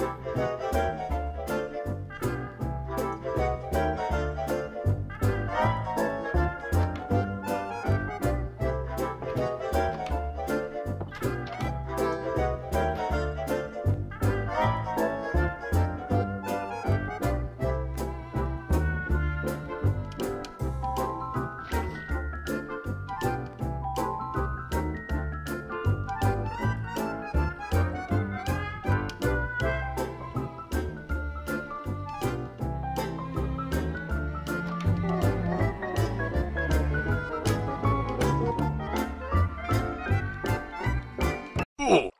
Música Ooh.